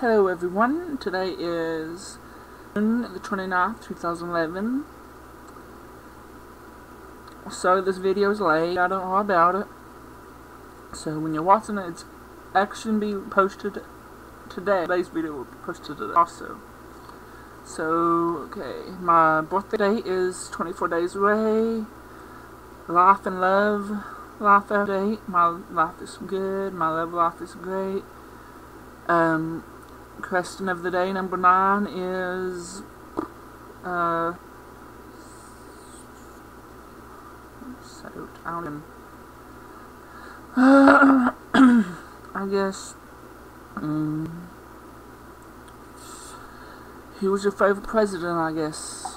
Hello everyone, today is June the 29th, 2011. So this video is late, I don't know about it. So when you're watching it, it's actually be posted today. Today's video will be posted today also. So, okay, my birthday is 24 days away. Life and love, life update. My life is good, my love life is great. Um, question of the day. Number nine is uh so I don't uh, I guess um, who was your favorite president I guess